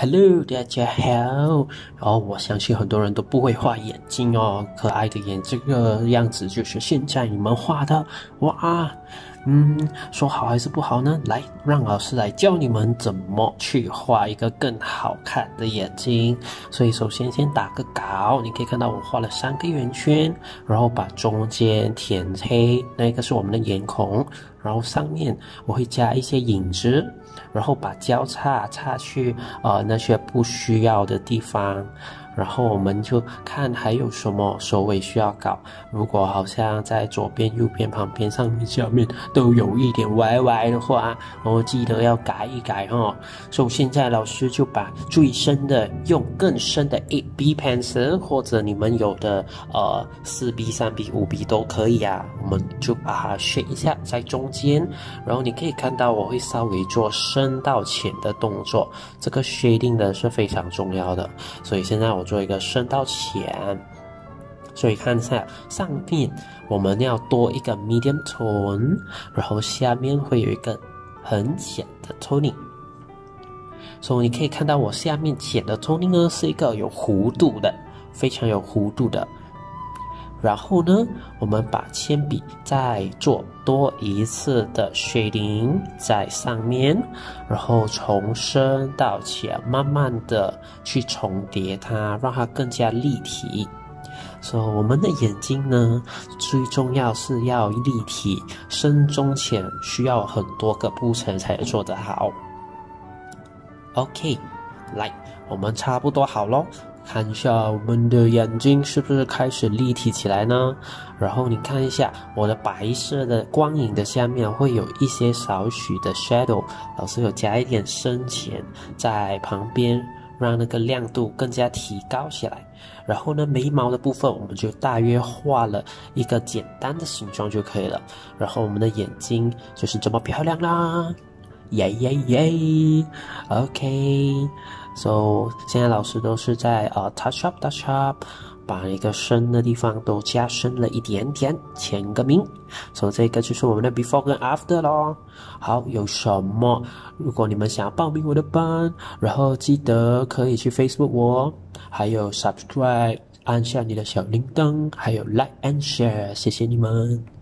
Hello，大家好。哦，我相信很多人都不会画眼睛哦，可爱的眼这个样子就是现在你们画的。哇，嗯，说好还是不好呢？来，让老师来教你们怎么去画一个更好看的眼睛。所以，首先先打个稿，你可以看到我画了三个圆圈，然后把中间填黑，那个是我们的眼孔，然后上面我会加一些影子。然后把交叉擦去，呃，那些不需要的地方。然后我们就看还有什么首尾需要搞。如果好像在左边、右边、旁边、上面、下面都有一点歪歪的话，我记得要改一改哦。所以现在老师就把最深的用更深的 A B pencil，或者你们有的呃四 B、三 B、五 B 都可以啊。我们就把它选一下在中间，然后你可以看到我会稍微做深到浅的动作。这个 shading 呢是非常重要的，所以现在我。做一个深到浅，所以看一下上面我们要多一个 medium tone，然后下面会有一个很浅的 toning，所以你可以看到我下面浅的 tone 呢是一个有弧度的，非常有弧度的。然后呢，我们把铅笔再做多一次的 shading 在上面，然后从深到浅，慢慢的去重叠它，让它更加立体。所以我们的眼睛呢，最重要是要立体，深中浅需要很多个步程才做得好。OK，来，我们差不多好咯。看一下我们的眼睛是不是开始立体起来呢？然后你看一下我的白色的光影的下面会有一些少许的 shadow，老师有加一点深浅在旁边，让那个亮度更加提高起来。然后呢，眉毛的部分我们就大约画了一个简单的形状就可以了。然后我们的眼睛就是这么漂亮啦！耶耶耶，OK。So，现在老师都是在呃 touch up touch up，把一个深的地方都加深了一点点，签个名。So，这个就是我们的 before 跟 after 咯。好，有什么？如果你们想要报名我的班，然后记得可以去 Facebook 我，还有 subscribe，按下你的小铃铛，还有 like and share，谢谢你们。